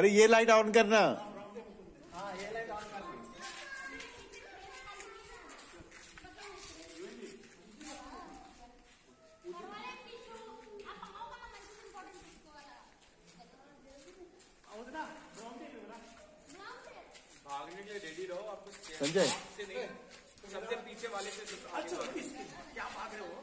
अरे ये light on करना। संजय। सबसे पीछे वाले से तो अच्छा क्या भाग रहे हो?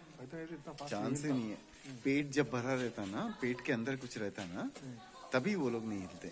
है तो इतना चांस ही नहीं है। पेट जब भरा रहता ना पेट के अंदर कुछ रहता ना तभी वो लोग नहीं हिलते।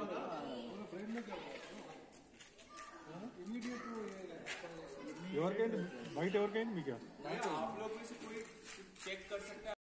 ఎవరికైంది బయట ఎవరికైంది మీకు आप लोग में से कोई चेक कर सकते हैं